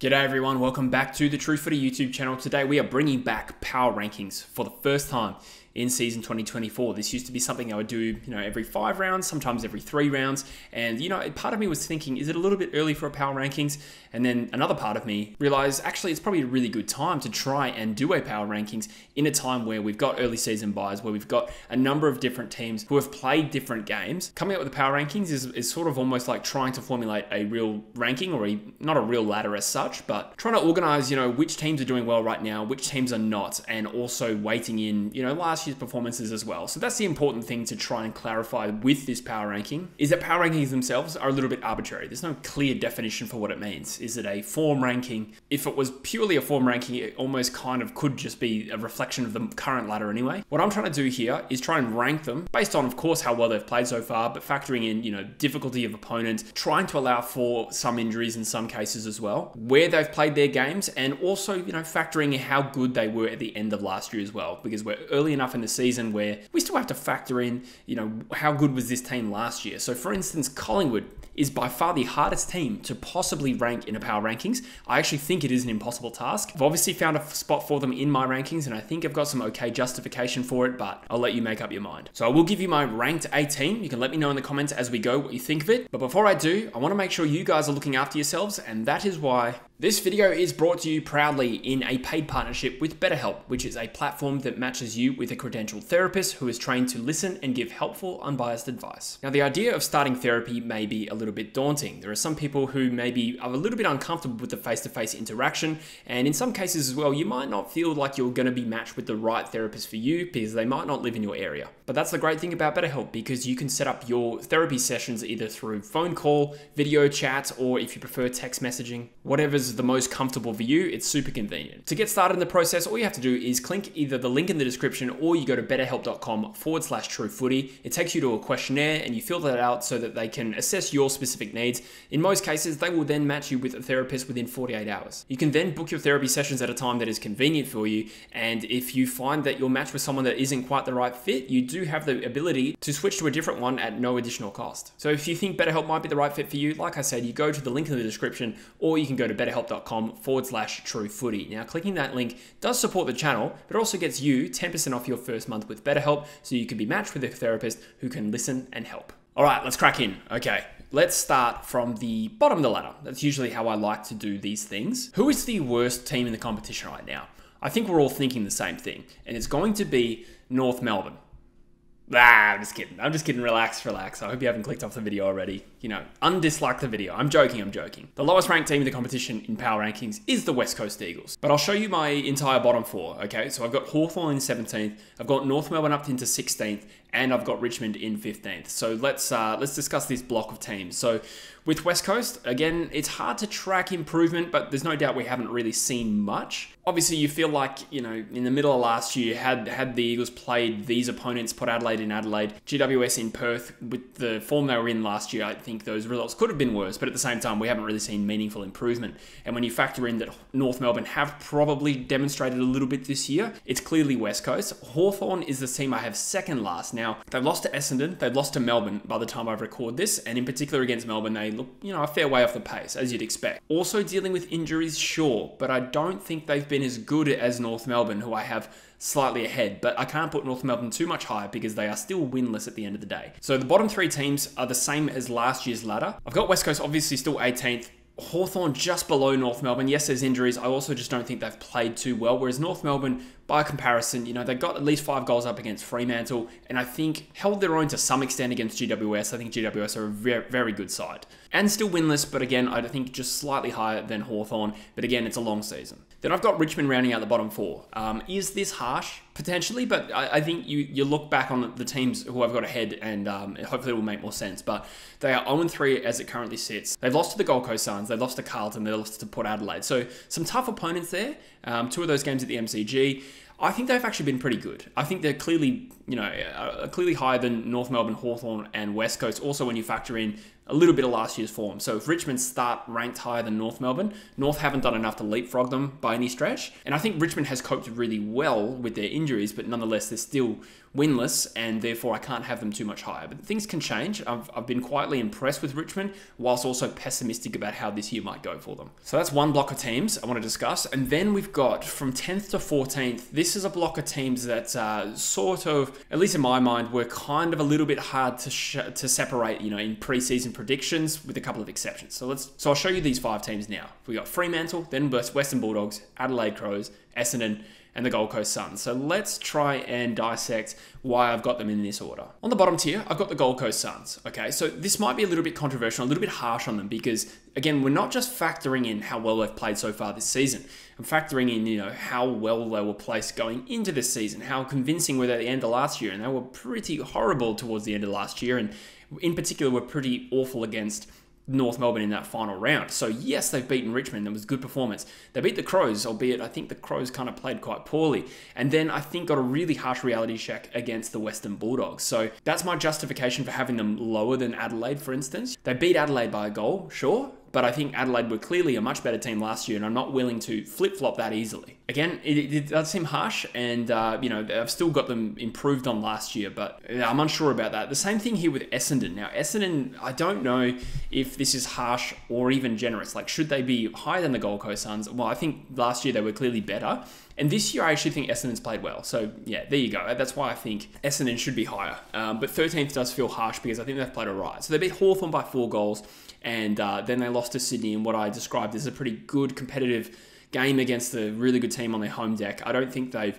G'day everyone, welcome back to the True Footy YouTube channel. Today we are bringing back power rankings for the first time in season 2024. This used to be something I would do, you know, every five rounds, sometimes every three rounds. And, you know, part of me was thinking, is it a little bit early for a power rankings? And then another part of me realized actually it's probably a really good time to try and do a power rankings in a time where we've got early season byes, where we've got a number of different teams who have played different games. Coming up with the power rankings is, is sort of almost like trying to formulate a real ranking or a, not a real ladder as such, but trying to organize, you know, which teams are doing well right now, which teams are not, and also weighting in, you know, last last year's performances as well. So that's the important thing to try and clarify with this power ranking is that power rankings themselves are a little bit arbitrary. There's no clear definition for what it means. Is it a form ranking? If it was purely a form ranking, it almost kind of could just be a reflection of the current ladder anyway. What I'm trying to do here is try and rank them based on, of course, how well they've played so far, but factoring in, you know, difficulty of opponent, trying to allow for some injuries in some cases as well, where they've played their games, and also, you know, factoring in how good they were at the end of last year as well, because we're early enough in the season where we still have to factor in, you know, how good was this team last year. So, for instance, Collingwood is by far the hardest team to possibly rank in a power rankings. I actually think it is an impossible task. I've obviously found a spot for them in my rankings, and I think I've got some okay justification for it, but I'll let you make up your mind. So I will give you my ranked 18. You can let me know in the comments as we go what you think of it. But before I do, I want to make sure you guys are looking after yourselves, and that is why this video is brought to you proudly in a paid partnership with BetterHelp, which is a platform that matches you with a credentialed therapist who is trained to listen and give helpful, unbiased advice. Now, the idea of starting therapy may be a little bit daunting. There are some people who maybe are a little bit uncomfortable with the face to face interaction, and in some cases as well, you might not feel like you're going to be matched with the right therapist for you because they might not live in your area. But that's the great thing about BetterHelp because you can set up your therapy sessions either through phone call, video chat, or if you prefer text messaging, whatever's the most comfortable for you, it's super convenient. To get started in the process, all you have to do is click either the link in the description or you go to betterhelp.com forward slash true footy. It takes you to a questionnaire and you fill that out so that they can assess your specific needs. In most cases, they will then match you with a therapist within 48 hours. You can then book your therapy sessions at a time that is convenient for you. And if you find that you're matched with someone that isn't quite the right fit, you do have the ability to switch to a different one at no additional cost. So if you think BetterHelp might be the right fit for you, like I said, you go to the link in the description or you can go to betterhelp betterhelp.com forward slash true footy. Now, clicking that link does support the channel, but also gets you 10% off your first month with BetterHelp so you can be matched with a therapist who can listen and help. All right, let's crack in. Okay, let's start from the bottom of the ladder. That's usually how I like to do these things. Who is the worst team in the competition right now? I think we're all thinking the same thing, and it's going to be North Melbourne. Ah, I'm just kidding. I'm just kidding. Relax, relax. I hope you haven't clicked off the video already. You know, undislike the video. I'm joking, I'm joking. The lowest ranked team in the competition in power rankings is the West Coast Eagles. But I'll show you my entire bottom four, okay? So I've got Hawthorn in 17th, I've got North Melbourne up into 16th, and I've got Richmond in 15th. So let's uh, let's discuss this block of teams. So with West Coast, again, it's hard to track improvement, but there's no doubt we haven't really seen much. Obviously, you feel like, you know, in the middle of last year, had had the Eagles played these opponents, Port Adelaide in Adelaide, GWS in Perth, with the form they were in last year, I think those results could have been worse, but at the same time, we haven't really seen meaningful improvement. And when you factor in that North Melbourne have probably demonstrated a little bit this year, it's clearly West Coast. Hawthorn is the team I have second last. Now, they've lost to Essendon, they've lost to Melbourne by the time I record this, and in particular against Melbourne, they look, you know, a fair way off the pace, as you'd expect. Also dealing with injuries, sure, but I don't think they've been as good as North Melbourne, who I have slightly ahead, but I can't put North Melbourne too much higher because they are still winless at the end of the day. So the bottom three teams are the same as last year's ladder. I've got West Coast obviously still 18th. Hawthorn just below North Melbourne. Yes, there's injuries. I also just don't think they've played too well. Whereas North Melbourne, by comparison, you know, they got at least five goals up against Fremantle and I think held their own to some extent against GWS. I think GWS are a very, very good side. And still winless, but again, I think just slightly higher than Hawthorn. But again, it's a long season. Then I've got Richmond rounding out the bottom four. Um, is this harsh? Potentially, but I, I, think you, you look back on the teams who I've got ahead and um, hopefully it will make more sense. But they are 0 3 as it currently sits. They've lost to the Gold Coast Suns, they've lost to Carlton, they lost to Port Adelaide. So some tough opponents there. Um, two of those games at the MCG. I think they've actually been pretty good. I think they're clearly, you know, uh, clearly higher than North Melbourne, Hawthorn, and West Coast. Also, when you factor in a little bit of last year's form. So if Richmond start ranked higher than North Melbourne, North haven't done enough to leapfrog them by any stretch. And I think Richmond has coped really well with their injuries, but nonetheless, they're still winless, and therefore I can't have them too much higher. But things can change. I've, I've been quietly impressed with Richmond, whilst also pessimistic about how this year might go for them. So that's one block of teams I want to discuss. And then we've got from 10th to 14th, this is a block of teams that uh, sort of, at least in my mind, were kind of a little bit hard to to separate, you know, in preseason predictions with a couple of exceptions. So let's so I'll show you these five teams now. We got Fremantle, then West Western Bulldogs, Adelaide Crows, Essendon, and the Gold Coast Suns. So let's try and dissect why I've got them in this order. On the bottom tier, I've got the Gold Coast Suns. Okay, so this might be a little bit controversial, a little bit harsh on them because, again, we're not just factoring in how well they've played so far this season. I'm factoring in, you know, how well they were placed going into this season, how convincing were they at the end of last year, and they were pretty horrible towards the end of last year, and in particular were pretty awful against North Melbourne in that final round. So yes, they've beaten Richmond. It was good performance. They beat the Crows, albeit I think the Crows kind of played quite poorly. And then I think got a really harsh reality check against the Western Bulldogs. So that's my justification for having them lower than Adelaide, for instance. They beat Adelaide by a goal, sure, but I think Adelaide were clearly a much better team last year, and I'm not willing to flip flop that easily. Again, it, it, does seem harsh, and uh, you know I've still got them improved on last year, but I'm unsure about that. The same thing here with Essendon. Now, Essendon, I don't know if this is harsh or even generous. Like, should they be higher than the Gold Coast Suns? Well, I think last year they were clearly better, and this year I actually think Essendon's played well. So yeah, there you go. That's why I think Essendon should be higher. Um, but 13th does feel harsh because I think they've played alright. So they beat Hawthorn by four goals and uh, then they lost to Sydney in what I described as a pretty good competitive game against a really good team on their home deck. I don't think they've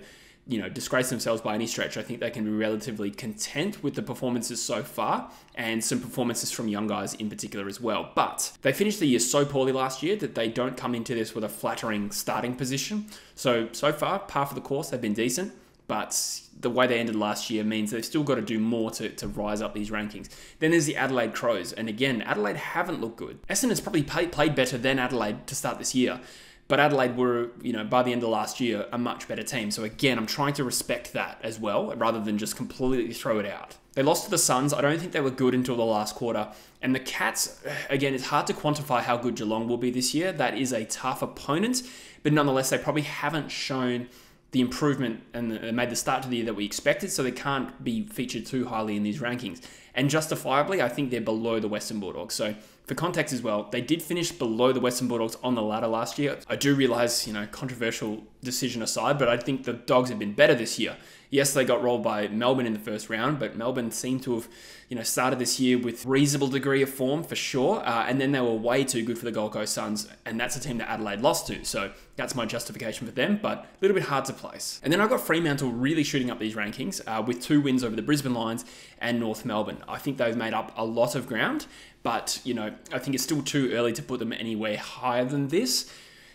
you know disgrace themselves by any stretch. I think they can be relatively content with the performances so far and some performances from young guys in particular as well. But they finished the year so poorly last year that they don't come into this with a flattering starting position. So so far, par for the course, they've been decent but the way they ended last year means they've still got to do more to, to rise up these rankings. Then there's the Adelaide Crows, and again, Adelaide haven't looked good. Essendon has probably played, played better than Adelaide to start this year, but Adelaide were, you know, by the end of last year, a much better team. So again, I'm trying to respect that as well, rather than just completely throw it out. They lost to the Suns. I don't think they were good until the last quarter. And the Cats, again, it's hard to quantify how good Geelong will be this year. That is a tough opponent, but nonetheless, they probably haven't shown the improvement and made the start to the year that we expected, so they can't be featured too highly in these rankings. And justifiably, I think they're below the Western Bulldogs. So, for context as well, they did finish below the Western Bulldogs on the ladder last year. I do realize, you know, controversial decision aside, but I think the Dogs have been better this year. Yes, they got rolled by Melbourne in the first round, but Melbourne seemed to have, you know, started this year with reasonable degree of form for sure, uh, and then they were way too good for the Gold Coast Suns, and that's a team that Adelaide lost to. So that's my justification for them, but a little bit hard to place. And then I've got Fremantle really shooting up these rankings uh, with two wins over the Brisbane Lions and North Melbourne. I think they've made up a lot of ground, but you know, I think it's still too early to put them anywhere higher than this.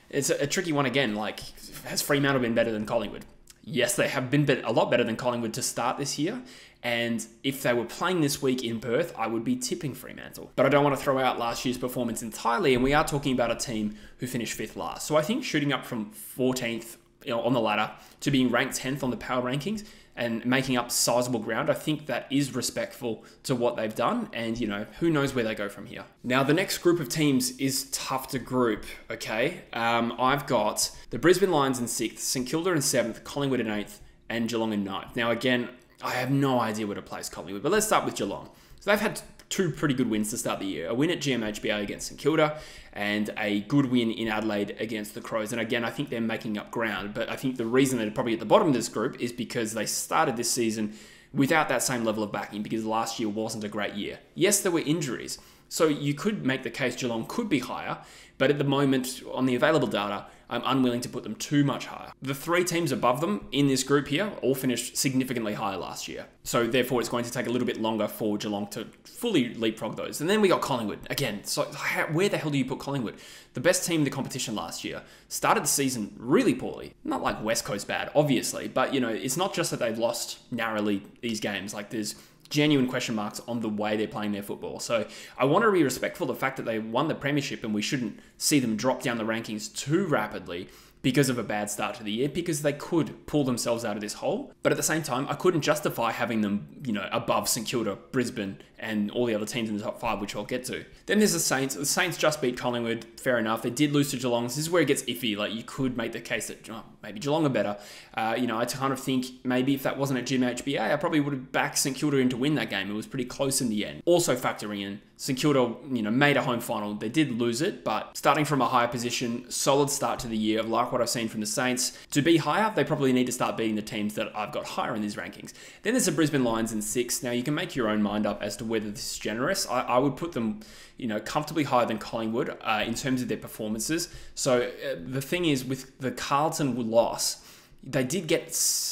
It's a, a tricky one again. Like, has Fremantle been better than Collingwood? Yes, they have been a lot better than Collingwood to start this year. And if they were playing this week in Perth, I would be tipping Fremantle. But I don't want to throw out last year's performance entirely, and we are talking about a team who finished fifth last. So I think shooting up from 14th you know, on the ladder to being ranked 10th on the power rankings and making up sizable ground, I think that is respectful to what they've done. And, you know, who knows where they go from here. Now, the next group of teams is tough to group, okay? Um, I've got the Brisbane Lions in sixth, St Kilda in seventh, Collingwood in eighth, and Geelong in ninth. Now, again, I have no idea where to place Collingwood, but let's start with Geelong. So they've had two pretty good wins to start the year. A win at GMHBA against St Kilda and a good win in Adelaide against the Crows. And again, I think they're making up ground. But I think the reason they're probably at the bottom of this group is because they started this season without that same level of backing because last year wasn't a great year. Yes, there were injuries. So you could make the case Geelong could be higher, but at the moment, on the available data, I'm unwilling to put them too much higher. The three teams above them in this group here all finished significantly higher last year. So therefore, it's going to take a little bit longer for Geelong to fully leapfrog those. And then we got Collingwood. Again, so where the hell do you put Collingwood? The best team in the competition last year started the season really poorly. Not like West Coast bad, obviously, but you know, it's not just that they've lost narrowly these games. Like there's genuine question marks on the way they're playing their football. So I want to be respectful of the fact that they won the premiership and we shouldn't see them drop down the rankings too rapidly because of a bad start to the year, because they could pull themselves out of this hole. But at the same time, I couldn't justify having them, you know, above St Kilda, Brisbane, and all the other teams in the top five, which I'll get to. Then there's the Saints. The Saints just beat Collingwood, fair enough. They did lose to Geelong. This is where it gets iffy. Like you could make the case that oh, maybe Geelong are better. Uh, you know, I kind of think maybe if that wasn't at GMHBA, I probably would have backed St Kilda in to win that game. It was pretty close in the end. Also factoring in St Kilda, you know, made a home final. They did lose it, but starting from a higher position, solid start to the year, like what I've seen from the Saints. To be higher, they probably need to start beating the teams that I've got higher in these rankings. Then there's the Brisbane Lions in six. Now you can make your own mind up as to whether this is generous. I, I would put them, you know, comfortably higher than Collingwood uh, in terms of their performances. So uh, the thing is, with the Carlton loss they did get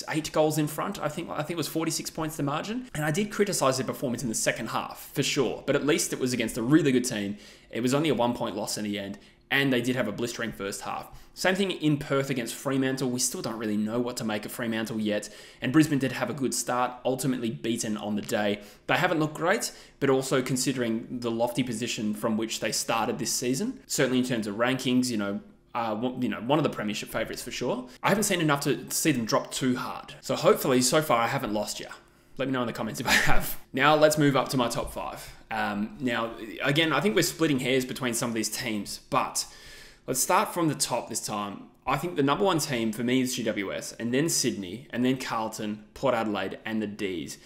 eight goals in front. I think I think it was 46 points the margin. And I did criticize their performance in the second half for sure, but at least it was against a really good team. It was only a one point loss in the end, and they did have a blistering first half. Same thing in Perth against Fremantle. We still don't really know what to make of Fremantle yet. And Brisbane did have a good start, ultimately beaten on the day. They haven't looked great, but also considering the lofty position from which they started this season, certainly in terms of rankings, you know, uh, you know, one of the premiership favourites for sure. I haven't seen enough to see them drop too hard. So hopefully, so far, I haven't lost you. Let me know in the comments if I have. Now let's move up to my top five. Um, now, again, I think we're splitting hairs between some of these teams, but let's start from the top this time. I think the number one team for me is GWS, and then Sydney, and then Carlton, Port Adelaide, and the D's.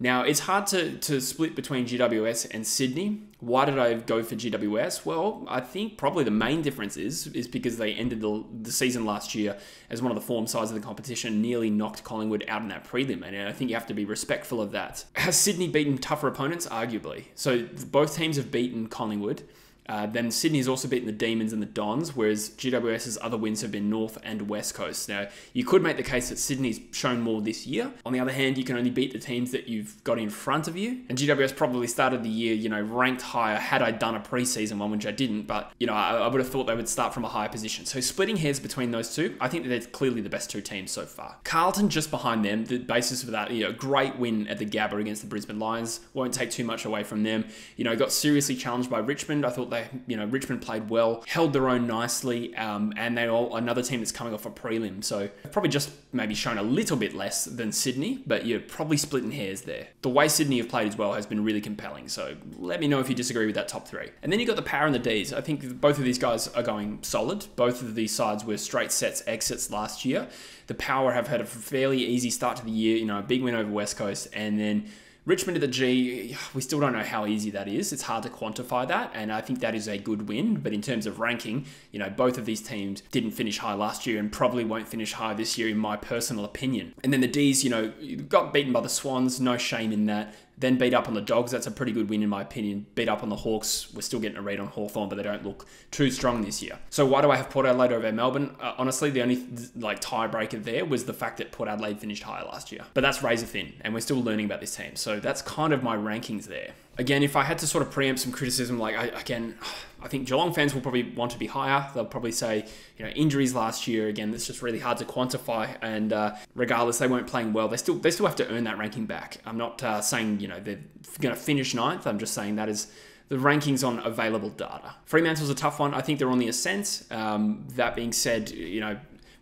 Now, it's hard to, to split between GWS and Sydney. Why did I go for GWS? Well, I think probably the main difference is, is because they ended the, the season last year as one of the form sides of the competition, nearly knocked Collingwood out in that prelim, and I think you have to be respectful of that. Has Sydney beaten tougher opponents? Arguably. So both teams have beaten Collingwood. Uh, then Sydney's also beaten the Demons and the Dons, whereas GWS's other wins have been North and West Coast. Now, you could make the case that Sydney's shown more this year. On the other hand, you can only beat the teams that you've got in front of you. And GWS probably started the year, you know, ranked higher had I done a preseason one, which I didn't. But, you know, I, I would have thought they would start from a higher position. So splitting hairs between those two, I think that they're clearly the best two teams so far. Carlton just behind them, the basis of that, you know, great win at the Gabba against the Brisbane Lions. Won't take too much away from them. You know, got seriously challenged by Richmond. I thought they, you know, Richmond played well, held their own nicely, um, and they're all another team that's coming off a prelim. So probably just maybe shown a little bit less than Sydney, but you're probably splitting hairs there. The way Sydney have played as well has been really compelling. So let me know if you disagree with that top three. And then you got the power and the D's. I think both of these guys are going solid. Both of these sides were straight sets exits last year. The power have had a fairly easy start to the year. You know, a big win over West Coast, and then Richmond to the G, we still don't know how easy that is. It's hard to quantify that, and I think that is a good win. But in terms of ranking, you know, both of these teams didn't finish high last year and probably won't finish high this year, in my personal opinion. And then the D's, you know, got beaten by the Swans, no shame in that. Then beat up on the Dogs. That's a pretty good win in my opinion. Beat up on the Hawks. We're still getting a read on Hawthorn, but they don't look too strong this year. So why do I have Port Adelaide over Melbourne? Uh, honestly, the only like tiebreaker there was the fact that Port Adelaide finished higher last year. But that's razor thin, and we're still learning about this team. So that's kind of my rankings there again, if I had to sort of preempt some criticism, like I, again, I think Geelong fans will probably want to be higher. They'll probably say, you know, injuries last year. Again, it's just really hard to quantify. And uh, regardless, they weren't playing well. They still they still have to earn that ranking back. I'm not uh, saying you know they're going to finish ninth. I'm just saying that is the rankings on available data. Fremantle's a tough one. I think they're on the ascent. Um, that being said, you know,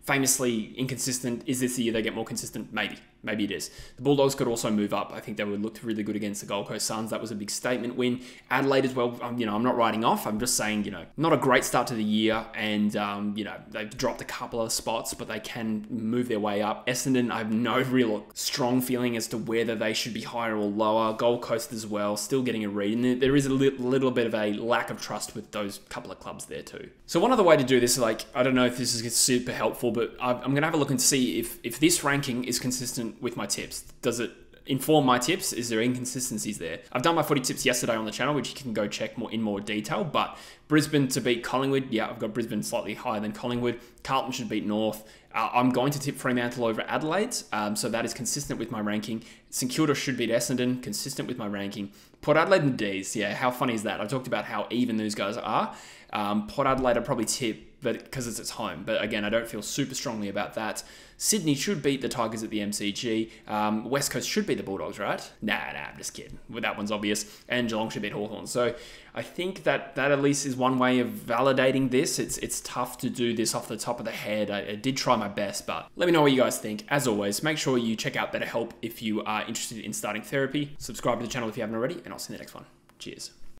famously inconsistent. Is this the year they get more consistent? Maybe. Maybe it is. The Bulldogs could also move up. I think they would look really good against the Gold Coast Suns. That was a big statement win. Adelaide as well. Um, you know, I'm not writing off. I'm just saying, you know, not a great start to the year, and um, you know they've dropped a couple of spots, but they can move their way up. Essendon, I have no real strong feeling as to whether they should be higher or lower. Gold Coast as well, still getting a read, and there is a li- little bit of a lack of trust with those couple of clubs there too. So one other way to do this, like I don't know if this is super helpful, but I'm going to have a look and see if if this ranking is consistent with my tips? Does it inform my tips? Is there inconsistencies there? I've done my footy tips yesterday on the channel, which you can go check more in more detail. But Brisbane to beat Collingwood, yeah, I've got Brisbane slightly higher than Collingwood. Carlton should beat North. Uh, I'm going to tip Fremantle over Adelaide, um, so that is consistent with my ranking. St Kilda should beat Essendon, consistent with my ranking. Port Adelaide and D's. Yeah, how funny is that? I talked about how even those guys are. Um, Port Adelaide, I probably tip but because it's its home. But again, I don't feel super strongly about that. Sydney should beat the Tigers at the MCG. Um, West Coast should beat the Bulldogs, right? Nah, nah, I'm just kidding. That one's obvious. And Geelong should beat Hawthorn. So I think that that at least is one way of validating this. It's it's tough to do this off the top of the head. I, I did try my best, but let me know what you guys think. As always, make sure you check out BetterHelp if you are interested in starting therapy. Subscribe to the channel if you haven't already, and I'll see you in the next one. Cheers.